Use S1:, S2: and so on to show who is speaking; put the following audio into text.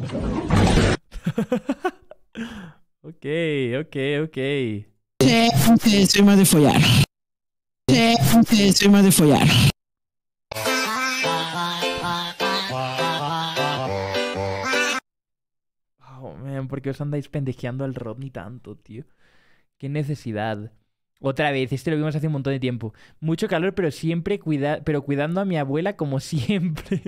S1: ok, ok, ok.
S2: Sí, soy más de follar. Sí, soy más de follar.
S1: Oh, man, ¿por qué os andáis pendejeando al Rodney tanto, tío? Qué necesidad. Otra vez, este lo vimos hace un montón de tiempo. Mucho calor, pero siempre cuida pero cuidando a mi abuela como siempre.